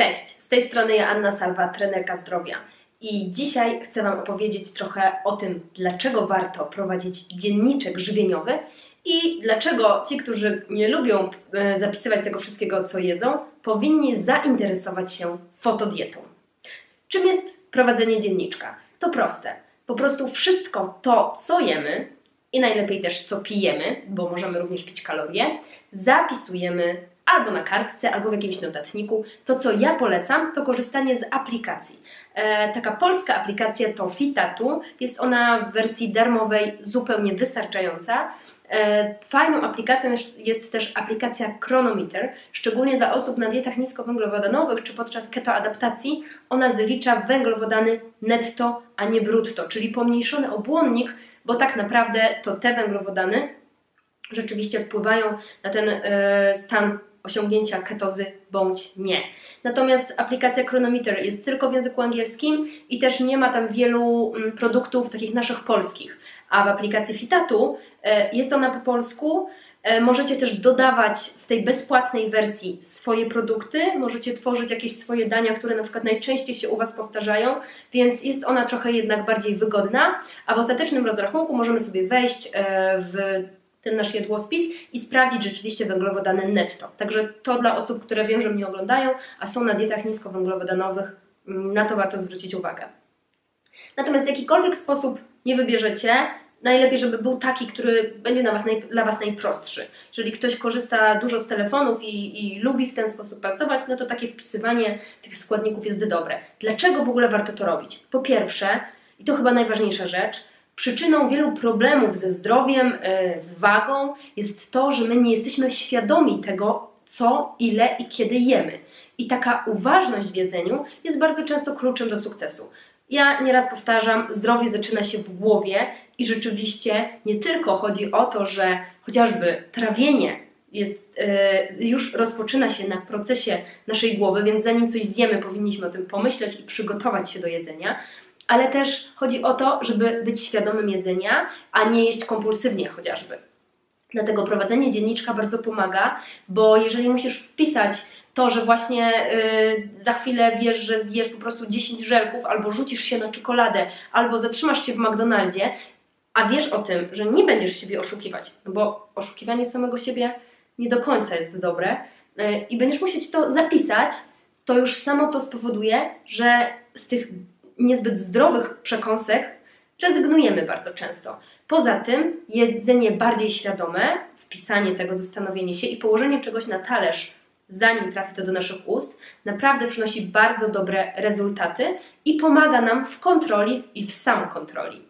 Cześć, z tej strony Joanna Salwa, trenerka zdrowia. I dzisiaj chcę Wam opowiedzieć trochę o tym, dlaczego warto prowadzić dzienniczek żywieniowy i dlaczego ci, którzy nie lubią e, zapisywać tego wszystkiego, co jedzą, powinni zainteresować się fotodietą. Czym jest prowadzenie dzienniczka? To proste. Po prostu wszystko to, co jemy i najlepiej też co pijemy, bo możemy również pić kalorie, zapisujemy albo na kartce, albo w jakimś notatniku. To, co ja polecam, to korzystanie z aplikacji. E, taka polska aplikacja to Fitatu. Jest ona w wersji darmowej zupełnie wystarczająca. E, fajną aplikacją jest też aplikacja Chronometer, szczególnie dla osób na dietach niskowęglowodanowych czy podczas ketoadaptacji. Ona zlicza węglowodany netto, a nie brutto, czyli pomniejszony obłonnik, bo tak naprawdę to te węglowodany rzeczywiście wpływają na ten e, stan osiągnięcia ketozy bądź nie. Natomiast aplikacja Chronometer jest tylko w języku angielskim i też nie ma tam wielu mm, produktów takich naszych polskich. A w aplikacji Fitatu e, jest ona po polsku. E, możecie też dodawać w tej bezpłatnej wersji swoje produkty, możecie tworzyć jakieś swoje dania, które na przykład najczęściej się u Was powtarzają, więc jest ona trochę jednak bardziej wygodna, a w ostatecznym rozrachunku możemy sobie wejść e, w ten nasz jadłospis i sprawdzić rzeczywiście węglowodany netto. Także to dla osób, które wiem, że mnie oglądają, a są na dietach niskowęglowodanowych, mm, na to warto zwrócić uwagę. Natomiast jakikolwiek sposób nie wybierzecie, najlepiej, żeby był taki, który będzie dla Was, naj, dla was najprostszy. Jeżeli ktoś korzysta dużo z telefonów i, i lubi w ten sposób pracować, no to takie wpisywanie tych składników jest dobre. Dlaczego w ogóle warto to robić? Po pierwsze, i to chyba najważniejsza rzecz, Przyczyną wielu problemów ze zdrowiem, e, z wagą jest to, że my nie jesteśmy świadomi tego, co, ile i kiedy jemy. I taka uważność w jedzeniu jest bardzo często kluczem do sukcesu. Ja nieraz powtarzam, zdrowie zaczyna się w głowie i rzeczywiście nie tylko chodzi o to, że chociażby trawienie jest, yy, już rozpoczyna się na procesie naszej głowy, więc zanim coś zjemy, powinniśmy o tym pomyśleć i przygotować się do jedzenia, ale też chodzi o to, żeby być świadomym jedzenia, a nie jeść kompulsywnie chociażby. Dlatego prowadzenie dzienniczka bardzo pomaga, bo jeżeli musisz wpisać to, że właśnie yy, za chwilę wiesz, że zjesz po prostu 10 żelków, albo rzucisz się na czekoladę, albo zatrzymasz się w McDonaldzie, a wiesz o tym, że nie będziesz siebie oszukiwać, no bo oszukiwanie samego siebie nie do końca jest dobre yy, i będziesz musieć to zapisać, to już samo to spowoduje, że z tych niezbyt zdrowych przekąsek rezygnujemy bardzo często. Poza tym jedzenie bardziej świadome, wpisanie tego, zastanowienie się i położenie czegoś na talerz, zanim trafi to do naszych ust, naprawdę przynosi bardzo dobre rezultaty i pomaga nam w kontroli i w samokontroli.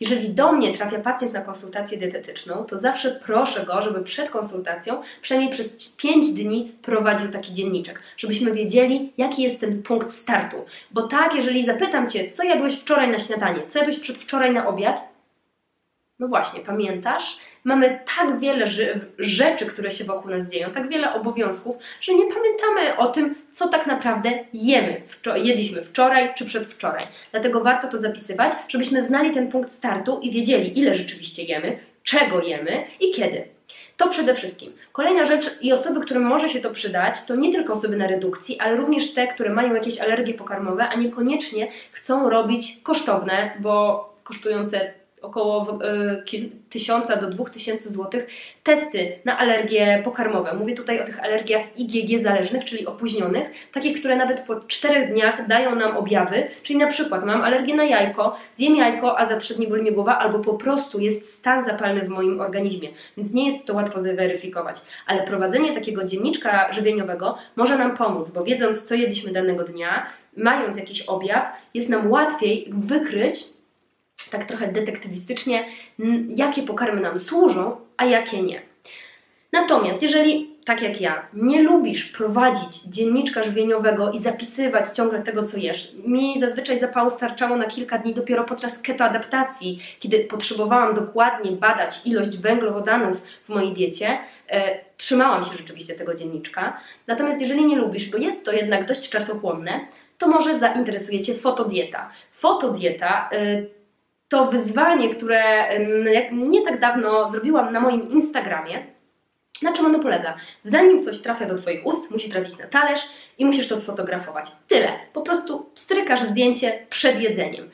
Jeżeli do mnie trafia pacjent na konsultację dietetyczną, to zawsze proszę go, żeby przed konsultacją przynajmniej przez 5 dni prowadził taki dzienniczek, żebyśmy wiedzieli, jaki jest ten punkt startu. Bo tak, jeżeli zapytam Cię, co jadłeś wczoraj na śniadanie, co jadłeś przedwczoraj na obiad, no właśnie, pamiętasz? Mamy tak wiele rzeczy, które się wokół nas dzieją, tak wiele obowiązków, że nie pamiętamy o tym, co tak naprawdę jemy. jedliśmy wczoraj czy przedwczoraj. Dlatego warto to zapisywać, żebyśmy znali ten punkt startu i wiedzieli, ile rzeczywiście jemy, czego jemy i kiedy. To przede wszystkim. Kolejna rzecz i osoby, którym może się to przydać, to nie tylko osoby na redukcji, ale również te, które mają jakieś alergie pokarmowe, a niekoniecznie chcą robić kosztowne, bo kosztujące około y, tysiąca do dwóch tysięcy złotych testy na alergie pokarmowe. Mówię tutaj o tych alergiach IgG zależnych, czyli opóźnionych, takich, które nawet po czterech dniach dają nam objawy, czyli na przykład mam alergię na jajko, zjem jajko, a za trzy dni boli mnie głowa, albo po prostu jest stan zapalny w moim organizmie, więc nie jest to łatwo zweryfikować. Ale prowadzenie takiego dzienniczka żywieniowego może nam pomóc, bo wiedząc, co jedliśmy danego dnia, mając jakiś objaw, jest nam łatwiej wykryć, tak trochę detektywistycznie, jakie pokarmy nam służą, a jakie nie. Natomiast jeżeli, tak jak ja, nie lubisz prowadzić dzienniczka żywieniowego i zapisywać ciągle tego, co jesz, mi zazwyczaj zapału starczało na kilka dni dopiero podczas ketoadaptacji, kiedy potrzebowałam dokładnie badać ilość węglowodanów w mojej diecie, e, trzymałam się rzeczywiście tego dzienniczka. Natomiast jeżeli nie lubisz, bo jest to jednak dość czasochłonne, to może zainteresuje Cię fotodieta. Fotodieta e, to wyzwanie, które nie tak dawno zrobiłam na moim Instagramie. Na czym ono polega? Zanim coś trafia do Twoich ust, musi trafić na talerz i musisz to sfotografować. Tyle. Po prostu strykasz zdjęcie przed jedzeniem.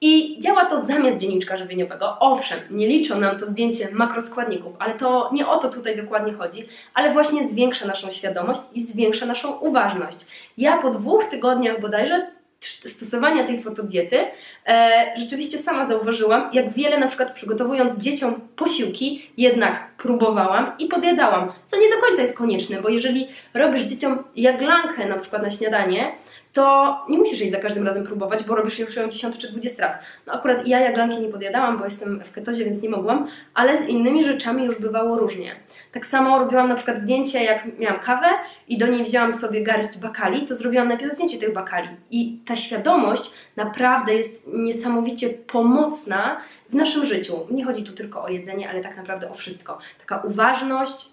I działa to zamiast dzienniczka żywieniowego. Owszem, nie liczą nam to zdjęcie makroskładników, ale to nie o to tutaj dokładnie chodzi, ale właśnie zwiększa naszą świadomość i zwiększa naszą uważność. Ja po dwóch tygodniach bodajże stosowania tej fotodiety e, rzeczywiście sama zauważyłam, jak wiele na przykład przygotowując dzieciom posiłki, jednak próbowałam i podjadałam, co nie do końca jest konieczne, bo jeżeli robisz dzieciom jaglankę na przykład na śniadanie, to nie musisz jej za każdym razem próbować, bo robisz już ją 10 czy 20 raz. No akurat ja jaglanki nie podjadałam, bo jestem w ketozie, więc nie mogłam, ale z innymi rzeczami już bywało różnie. Tak samo robiłam na przykład zdjęcie, jak miałam kawę i do niej wzięłam sobie garść bakali, to zrobiłam najpierw zdjęcie tych bakali. I ta świadomość naprawdę jest niesamowicie pomocna w naszym życiu. Nie chodzi tu tylko o jedzenie, ale tak naprawdę o wszystko. Taka uważność,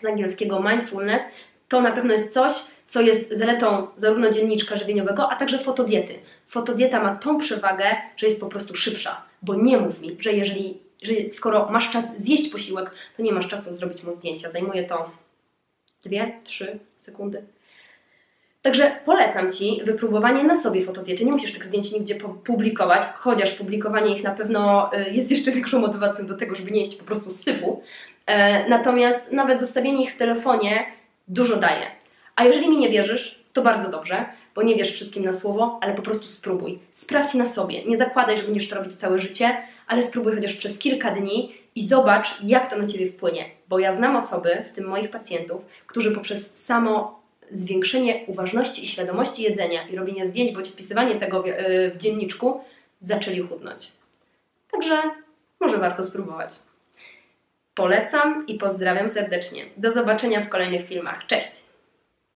z angielskiego mindfulness, to na pewno jest coś, co jest zaletą zarówno dzienniczka żywieniowego, a także fotodiety. Fotodieta ma tą przewagę, że jest po prostu szybsza, bo nie mów mi, że jeżeli, że skoro masz czas zjeść posiłek, to nie masz czasu zrobić mu zdjęcia. Zajmuje to 2-3 sekundy. Także polecam Ci wypróbowanie na sobie fotodiety. Nie musisz tych zdjęć nigdzie publikować, chociaż publikowanie ich na pewno y, jest jeszcze większą motywacją do tego, żeby nie jeść po prostu z syfu. E, natomiast nawet zostawienie ich w telefonie dużo daje. A jeżeli mi nie wierzysz, to bardzo dobrze, bo nie wiesz wszystkim na słowo, ale po prostu spróbuj. Sprawdź na sobie. Nie zakładaj, że będziesz to robić całe życie, ale spróbuj chociaż przez kilka dni i zobacz, jak to na ciebie wpłynie. Bo ja znam osoby, w tym moich pacjentów, którzy poprzez samo zwiększenie uważności i świadomości jedzenia i robienie zdjęć bądź wpisywanie tego w, w dzienniczku zaczęli chudnąć. Także może warto spróbować. Polecam i pozdrawiam serdecznie. Do zobaczenia w kolejnych filmach. Cześć!